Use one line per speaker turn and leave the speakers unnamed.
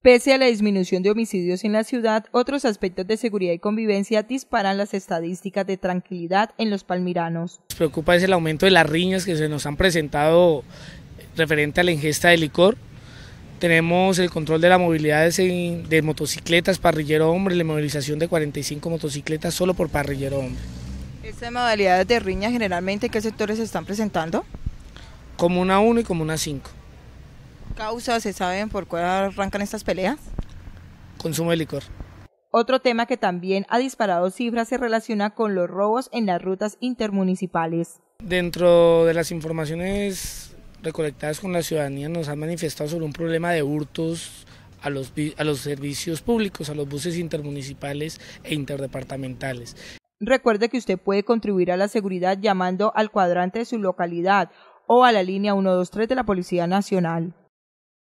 Pese a la disminución de homicidios en la ciudad, otros aspectos de seguridad y convivencia disparan las estadísticas de tranquilidad en los palmiranos.
Nos preocupa es el aumento de las riñas que se nos han presentado referente a la ingesta de licor. Tenemos el control de la movilidad de motocicletas, parrillero hombre, la movilización de 45 motocicletas solo por parrillero hombre.
¿Estas modalidades de riña generalmente en qué sectores se están presentando?
Como una 1 y como una 5
causas se saben por cuál arrancan estas peleas?
Consumo de licor.
Otro tema que también ha disparado cifras se relaciona con los robos en las rutas intermunicipales.
Dentro de las informaciones recolectadas con la ciudadanía nos han manifestado sobre un problema de hurtos a los, a los servicios públicos, a los buses intermunicipales e interdepartamentales.
Recuerde que usted puede contribuir a la seguridad llamando al cuadrante de su localidad o a la línea 123 de la Policía Nacional.